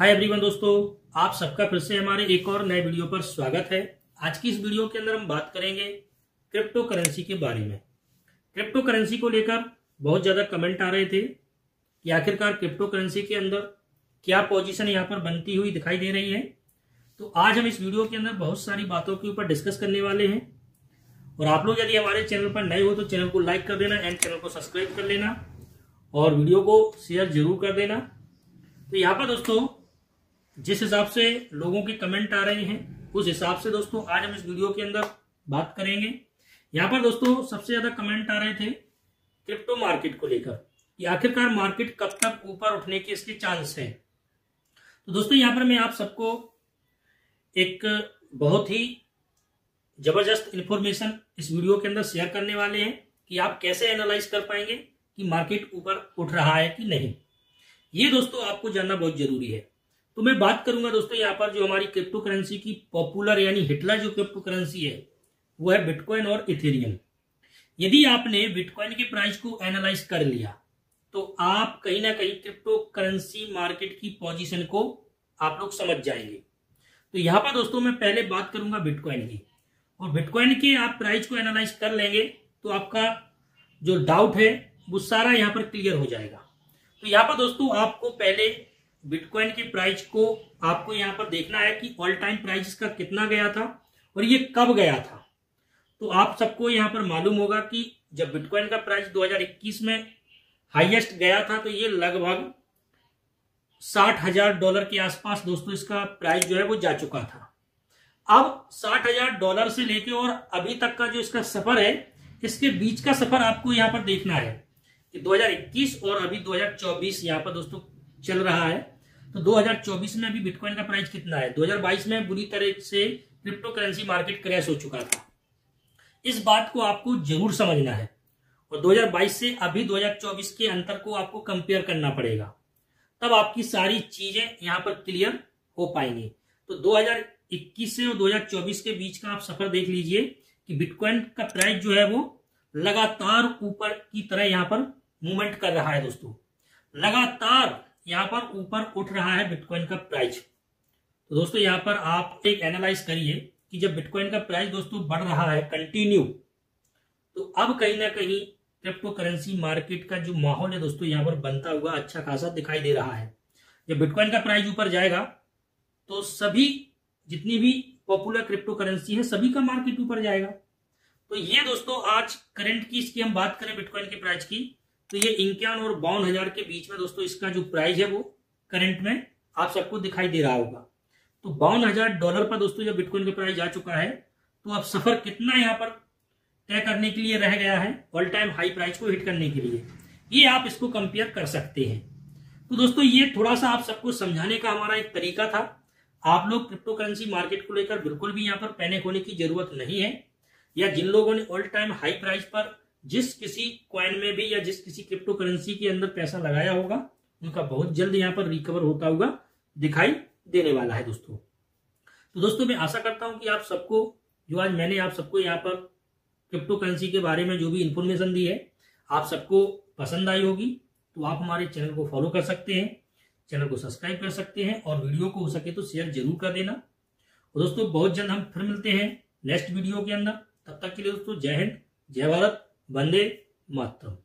Hi everyone दोस्तों। आप सबका फिर से हमारे एक और नए वीडियो पर स्वागत है। आज की इस वीडियो के अंदर हम बात करेंगे क्रिप्टो करेंसी के बारे में। क्रिप्टो करेंसी को लेकर बहुत ज़्यादा कमेंट आ रहे थे कि आखिरकार क्रिप्टो करेंसी के अंदर क्या पोजीशन यहाँ पर बनती हुई दिखाई दे रही है। तो आज हम इस वीडियो के अंदर बहुत सारी बातों के ऊपर डिस्कस करने वाले हैं। और आप लोग यदि हमारे चैनल पर नए हो तो चैनल को लाइक कर देना एंड चैनल को सब्सक्राइब कर लेना। और वीडियो को शेयर ज़रूर कर देना। तो यहाँ पर दोस्तों जिस हिसाब से लोगों के कमेंट आ रहे हैं, उस हिसाब से दोस्तों आज हम इस वीडियो के अंदर बात करेंगे। यहाँ पर दोस्तों सबसे ज़्यादा कमेंट आ रहे थे क्रिप्टो मार्केट को लेकर, कि आखिरकार मार्केट कब तक ऊपर उठने के इसके चांस हैं। तो दोस्तों यहाँ पर मैं आप सबको एक बहुत ही ज़बरदस्त इंफॉर्मेशन इस वीडियो के अंदर शेयर करने वाले हैं कि आप कैसे एनालाइज कर पाएँगे कि मार्केट ऊपर उठ रहा है कि नहीं। ये दोस्तों आपको जानना बहुत ज़रूरी है। तो मैं बात करूँगा दोस्तों यहाँ पर जो हमारी क्रिप्टो करेंसी की पॉपुलर यानी हिटलर जो क्रिप्टो करेंसी है, वो है बिटकॉइन और इथेरियम यदि आपने बिटकॉइन के प्राइस को एनालाइज कर लिया तो आप कहीं ना कहीं क्रिप्टो करेंसी मार्केट की पोजीशन को आप लोग समझ जाएँगे। तो यहाँ पर दोस्तों मैं पहले बात करूँगा बिटकॉइन की। और बिटकॉइन के आप प्राइस को एनालाइज कर लेंगे तो आपका जो डाउट है, वो सारा यहाँ पर क्लियर हो जाएगा। तो यहाँ पर दोस्तों आपको पहले बिटकॉइन की प्राइस को आपको यहाँ पर देखना है कि ऑल टाइम प्राइस इसका कितना गया था और ये कब गया था। तो आप सबको यहाँ पर मालूम होगा कि जब बिटकॉइन का प्राइस 2021 में हाईएस्ट गया था तो ये लगभग साठ हज़ार डॉलर के आसपास दोस्तों इसका प्राइस जो है वो जा चुका था। अब साठ हज़ार डॉलर से लेके और अभी तक का जो इसका सफ़र है, इसके बीच का सफ़र आपको यहाँ पर देखना है कि 2021 और अभी 2024 यहाँ पर दोस्तों चल रहा है। तो 2024 में अभी बिटकॉइन का प्राइस कितना है? 2022 में बुरी तरह से क्रिप्टो करेंसी मार्केट क्रैश हो चुका था। इस बात को आपको ज़रूर समझना है। और 2022 से अभी 2024 के अंतर को आपको कंपेयर करना पड़ेगा। तब आपकी सारी चीज़ें यहाँ पर क्लियर हो पाएँगी। तो 2021 से और 2024 के बीच का आप सफ़र देख लीजिए कि बिटकॉइन का प्राइस जो है वो लगातार ऊपर की तरह यहाँ पर मूवमेंट कर रहा है दोस्तों। लगातार यहाँ पर ऊपर उठ रहा है बिटकॉइन का प्राइस तो दोस्तों, यहाँ पर आप एक एनालाइज करिए कि जब बिटकॉइन का प्राइस दोस्तों बढ़ रहा है कंटिन्यू तो अब कहीं ना कहीं क्रिप्टो करेंसी मार्केट का जो माहौल है दोस्तों, यहाँ पर बनता हुआ अच्छा खासा दिखाई दे रहा है। जब बिटकॉइन का प्राइस ऊपर जाएगा तो सभी जितनी भी पॉपुलर क्रिप्टो करेंसी है, सभी का मार्केट ऊपर जाएगा। तो ये दोस्तों, आज करंट की इसकी हम बात करें बिटकॉइन के प्राइस की तो ये इक्यावन और बावन हज़ार के बीच में दोस्तों इसका जो प्राइस है वो करंट में आप सबको दिखाई दे रहा होगा। तो बावन हज़ार डॉलर पर दोस्तों जब बिटकॉइन का प्राइस जा चुका है तो अब सफ़र कितना यहाँ पर तय करने के लिए रह गया है ऑल टाइम हाई प्राइस को हिट करने के लिए, ये आप इसको कंपेयर कर सकते हैं। तो दोस्तों ये थोड़ा सा आप सबको समझाने का हमारा एक तरीका था। आप लोग क्रिप्टो करेंसी मार्केट को लेकर बिल्कुल भी यहाँ पर पैनिक होने की ज़रूरत नहीं है, या जिन लोगों ने ऑल टाइम हाई प्राइस पर जिस किसी क्वाइन में भी या जिस किसी क्रिप्टो करेंसी के अंदर पैसा लगाया होगा, उनका बहुत जल्द यहाँ पर रिकवर होता हुआ दिखाई देने वाला है दोस्तों। तो दोस्तों, मैं आशा करता हूँ कि आप सबको, जो आज मैंने आप सबको यहाँ पर क्रिप्टो करेंसी के बारे में जो भी इंफॉर्मेशन दी है, आप सबको पसंद आई होगी। तो आप हमारे चैनल को फॉलो कर सकते हैं चैनल को सब्सक्राइब कर सकते हैं और वीडियो को हो सके तो शेयर ज़रूर कर देना। और दोस्तों, बहुत जल्द हम फिर मिलते हैं नेक्स्ट वीडियो के अंदर। तब तक के लिए दोस्तों, जय हिंद, जय भारत। वंदे मातरम